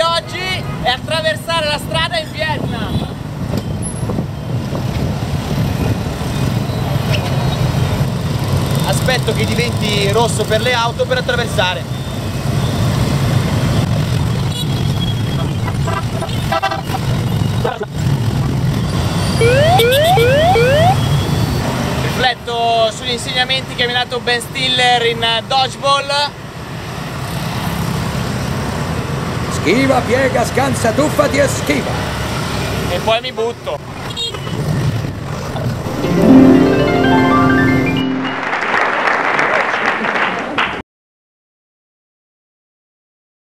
oggi è attraversare la strada in Vietnam. Aspetto che diventi rosso per le auto per attraversare. Rifletto sugli insegnamenti che mi ha dato Ben Stiller in Dodgeball. Schiva, piega, scansa, tuffati e schiva. E poi mi butto.